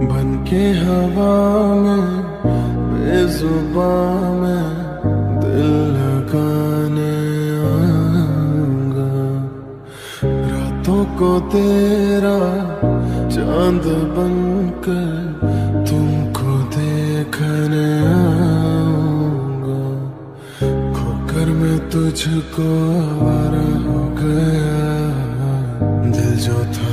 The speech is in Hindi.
बन के हवा में बेजुबा में दिल लगाने आऊँगा। रातों को तेरा चाँद बनकर तुमको देखने आऊँगा। खोकर में तुझको आवारा हो गया। दिल जो था